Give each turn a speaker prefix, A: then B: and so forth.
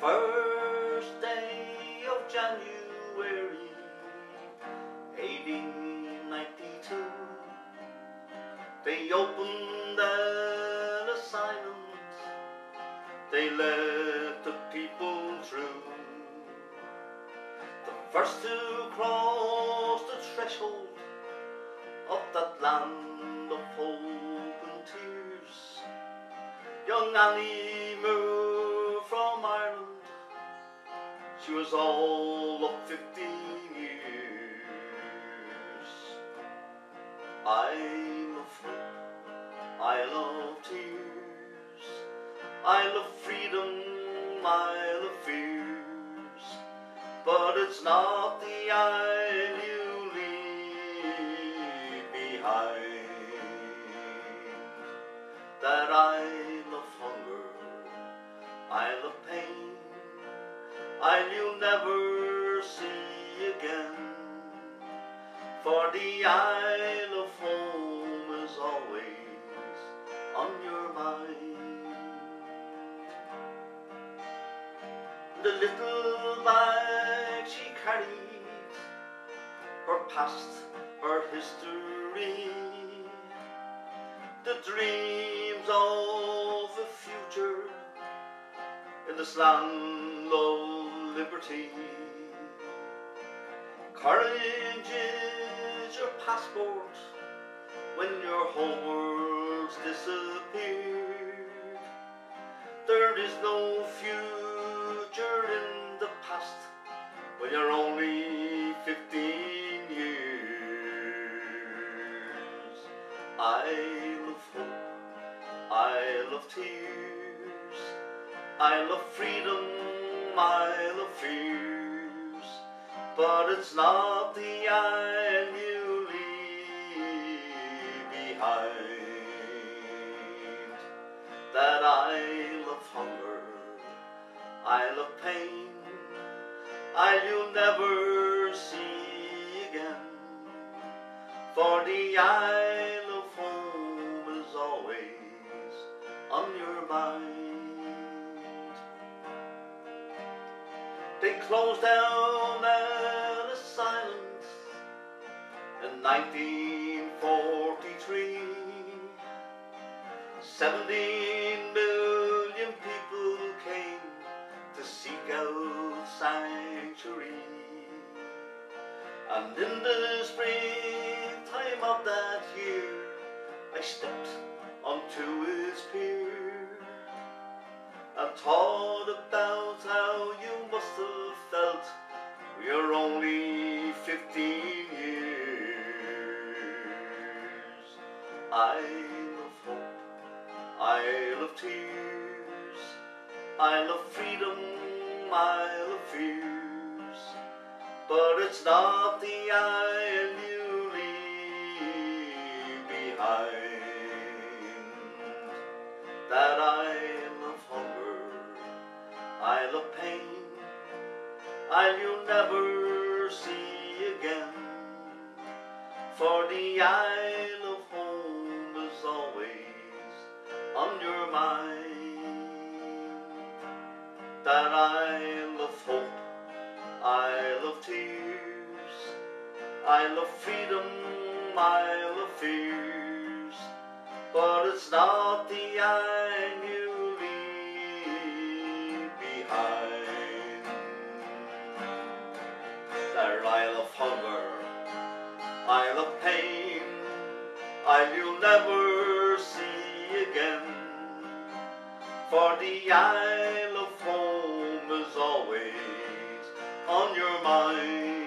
A: first day of January 1892 They opened an assignment They let the people through. The first to cross the threshold Of that land of hope and tears. Young Annie was all of fifteen years. I love hope, I love tears, I love freedom, I love fears, but it's not the isle you leave behind that I love hunger, I love pain. I'll never see again. For the Isle of Home is always on your mind. The little bag she carried, her past, her history, the dreams of the future in this land of liberty. Courage is your passport when your whole world's disappeared. There is no future in the past when you're only 15 years. I love hope, I love tears, I love freedom, I love fears, but it's not the isle you leave behind. That I love hunger, I love pain, I'll never see again, for the Isle They closed down an asylum in 1943. Seventeen million people came to seek out sanctuary. And in the springtime of that year, I stepped I love tears, I love freedom, I love fears, but it's not the isle you leave behind that I love hunger, I love pain, I'll you never see again. For the Isle your mind. That I love hope, I love tears, I love freedom, I love fears, but it's not the isle you leave behind. That Isle of hunger, Isle of pain, Isle you'll never see again. For the Isle of Home is always on your mind.